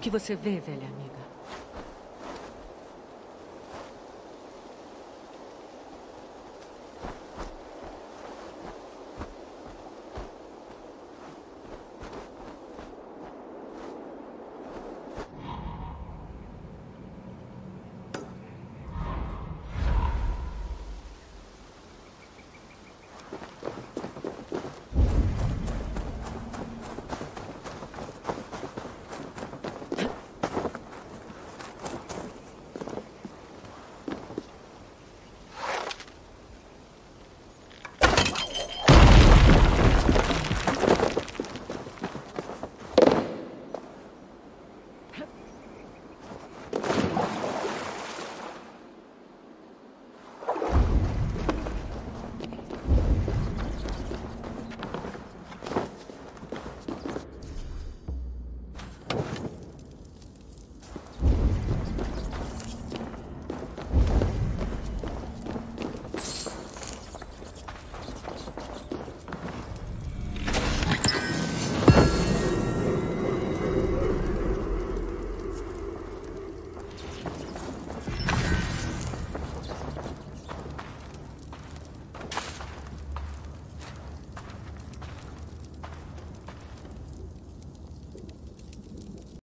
que você vê, velha?